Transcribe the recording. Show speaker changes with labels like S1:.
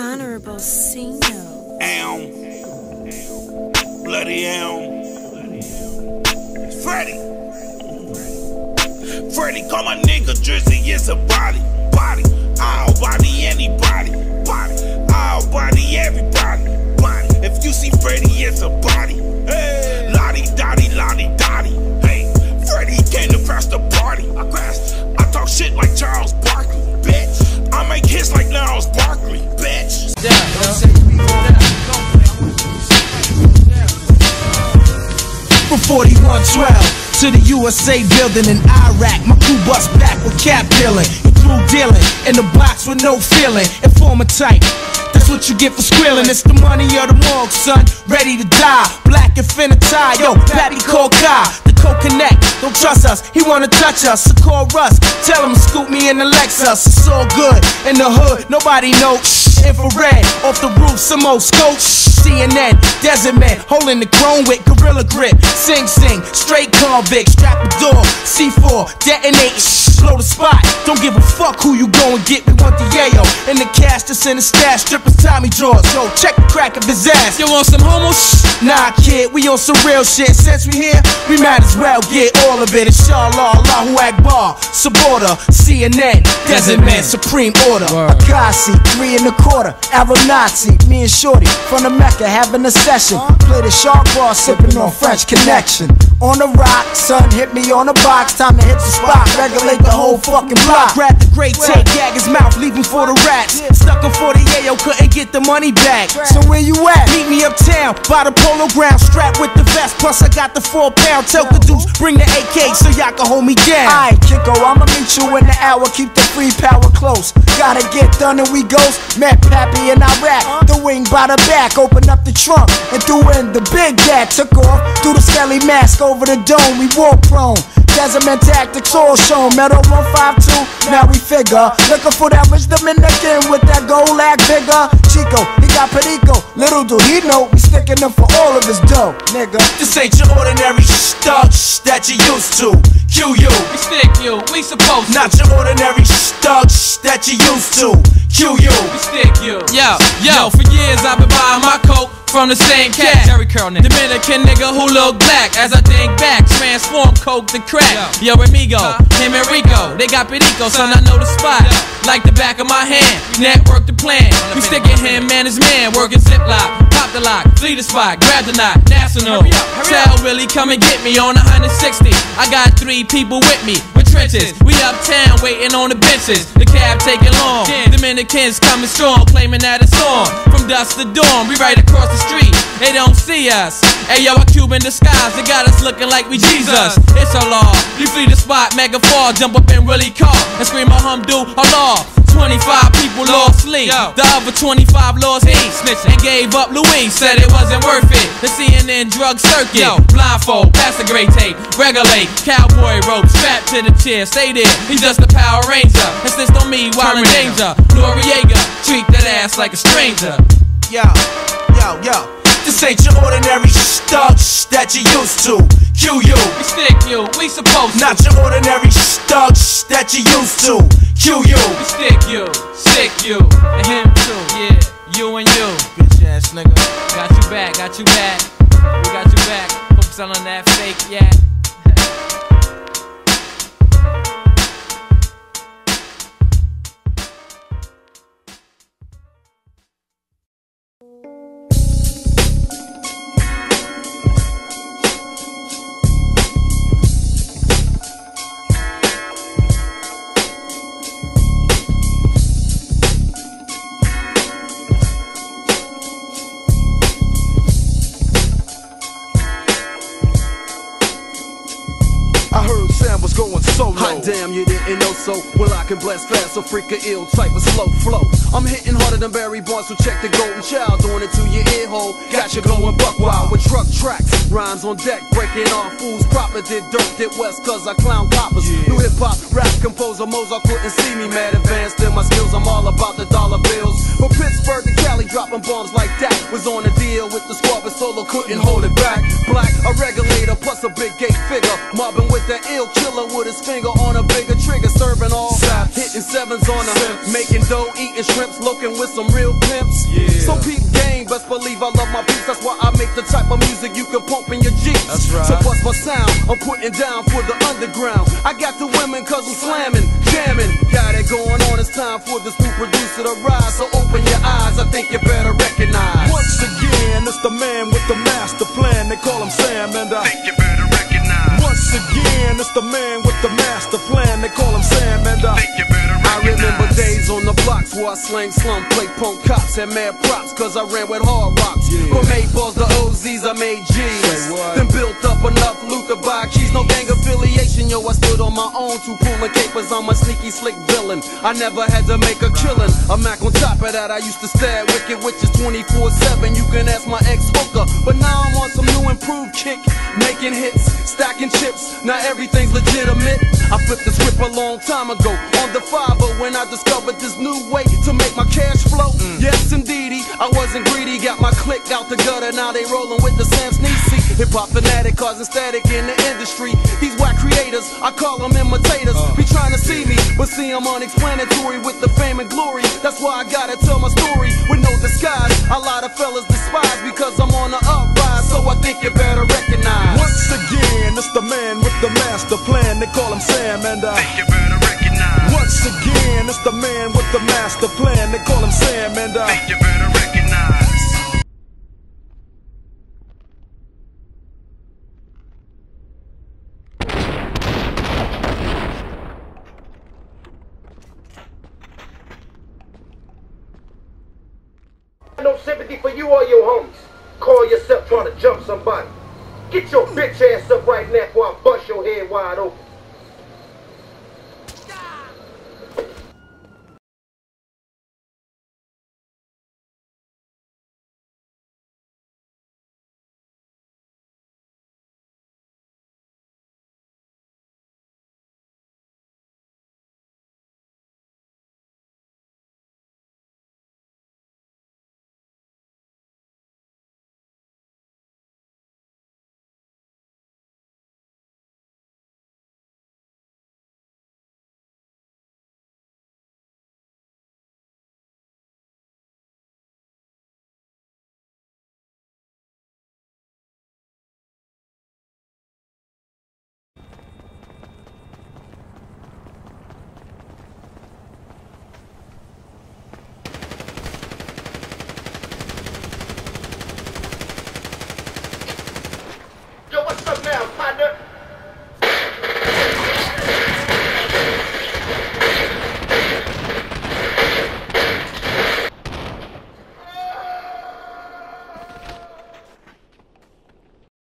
S1: Honorable Sino.
S2: Elm. Bloody Elm. Freddy. Freddy, call my nigga Drizzy is a body. Body. I'll body anybody.
S3: 4112 to the USA building in Iraq. My crew bust back with cap dealing. Through dealing in the box with no feeling. Informer type. That's what you get for squealing. It's the money of the morgue, son. Ready to die. Black infinity. Yo, Patty call Kai. The co-connect. Don't trust us. He wanna touch us. So call Russ. Tell him scoop me in the Lexus. It's all good in the hood. Nobody know. Shh, infrared off the roof. Some old scope. Shh, CNN. Desert man holding the chrome with gorilla grip. Sing sing. Straight convict. Strap the door. C4. Detonate. Shh, blow the spot. Don't give a fuck who you go and get. We want the yayo. And the cash that's in the stash. Strippers Tommy draws. Yo, check the crack of his ass.
S4: You want some homo shh?
S3: Nah, kid, we on some real shit. Since we here, we might as well get all of it. Inshallah, Allahu Akbar, Sabota, CNN, Desert Man, Supreme Order.
S5: Akasi, three and a quarter, Arab Nazi, me and Shorty from the Mecca having a session. Play the sharp bar, sipping on French Connection. On the rock, son hit me on the box, time to hit the spot, regulate the whole fucking block.
S3: Grab the great tape, gag his mouth, leave him for the rats. Stuck him for the yayo, couldn't get the money back.
S5: So where you at?
S3: Meet me uptown, by the polo ground, strapped with the vest. Plus, I got the four pound. Tell the deuce, bring the AK so y'all can hold me down.
S5: Alright, Kiko, I'ma meet you in the hour, keep the free power close. Gotta get done and we goes. Met Pappy and I rap. The wing by the back, open up the trunk and threw in the big dad. Took off, threw the skelly mask over the dome. We war prone. Desert tactics all shown. Metal 152, now we figure. Looking for that wisdom in the kin with that gold lag bigger. Chico, he got Perico. Little do he know, we sticking him for all of his dough, nigga.
S3: This ain't your ordinary stuff that you used to. Q you.
S4: We stick you, we supposed to.
S3: Not your ordinary stuck that you used to. Q you.
S4: We stick you. Yo, yo, for years I've been buying my coke from the same cat. Jerry curl nigga. Dominican nigga who look black. As I think back, transform coke to crack. Yo, Amigo, him and Rico, they got Perico, son, I know the spot. Like the back of my hand, network the plan. We sticking him and his man, working ziplock. Pop the lock, flee the spot, grab the knot, national. Tell really come and get me on 160. I got three people with me, trenches. We uptown waiting on the benches. The cab taking long. Dominicans coming strong, claiming that it's on. From dusk to dawn, we right across the street. They don't see us. Hey yo, a Cuban disguise, they got us looking like we Jesus. It's a law. You flee the spot, mega fall, jump up and really call and scream Alhamdu Allah. 25 people lost sleep. The other 25 lost heat. And gave up Louis, said it wasn't worth it. The CNN drug circuit. Blindfold, pass the gray tape. Regulate, cowboy rope, strapped to the chair. Stay there, he's just a Power Ranger. Insist on me while in danger. Noriega, treat that ass like a stranger.
S3: Yo, yo, yo. This ain't your ordinary stuck that you used to. Q you.
S4: We stick you, we supposed to.
S3: Not your ordinary stuck that you used to. You.
S4: We stick you, stick you, and him too. Yeah, you and you.
S3: Bitch ass nigga.
S4: Got you back, got you back. We got you back. Focus on that fake, yeah.
S6: Going solo.
S7: Hot damn, you didn't know so. Well, I can blast fast, so freak a ill type of slow flow. I'm hitting harder than Barry Bonds, so check the golden child. Doing it to your ear hole. Got you going buck wild with truck tracks. Rhymes on deck, breaking off fools. Proper did dirt, did west, cause I clown coppers. New hip hop, rap composer, Mozart couldn't see me. Mad advanced in my skills, I'm all about the dollar bills. From Pittsburgh to Cali, dropping bombs like that. Was on a deal with the squad, but solo couldn't hold it back. Black, a regulator plus a big gate figure. Mobbing with that ill killer with his finger on a bigger trigger. Serving all Saps. hitting sevens on a making dough, eating shrimps, looking with some real pimps.
S6: Yeah.
S7: So peep game, best believe I love my beats. That's why I make the type of music you can pump in your jeeps.
S6: That's right.
S7: So bust my sound, I'm putting down for the underground. I got the women cause I'm slamming, jamming. Got it going on, it's time for this new producer to rise. So open your eyes, I think you better recognize.
S6: Once again, it's the man with the master plan. They call him Sam, and I.
S2: Think you better recognize.
S6: Once again, it's the man with the master plan. They call him Sam, and I.
S2: Think you better
S7: I remember days on the blocks where I slang slum, play punk cops, had mad props, cause I ran with hard rocks.
S6: Yeah.
S7: From eight balls to OZs, I made G's. Then built up enough loot to buy keys, no gang affiliation, yo, I stood on my own, two pulling capers, I'm a sneaky slick villain. I never had to make a killing. A Mac on top of that, I used to stare wicked witches 24-7, you can ask my ex-hooker. But now I'm on some new improved kick, making hits, stacking chips, now everything's legitimate. I flipped the script a long time ago on the fiber when I discovered this new way to make my cash flow. Mm. Yes, indeedy, I wasn't greedy, got my click out the gutter, now they rolling with the Sam Sneezy. Hip hop fanatic causing static in the industry. These whack creators, I call them imitators. Uh. Be trying to see me, but see I'm unexplanatory with the fame and glory. That's why I gotta tell my story with no disguise. A lot of fellas despise because I'm on the I think you better recognize.
S6: Once again, it's the man with the master plan. They call him Sam, and I.
S2: Think you better recognize.
S6: Once again, it's the man with the master plan. They call him Sam, and I.
S2: Think you better recognize.
S8: No sympathy for you or your homies. Call yourself trying to jump somebody. Get your bitch ass up right now before I bust your head wide open.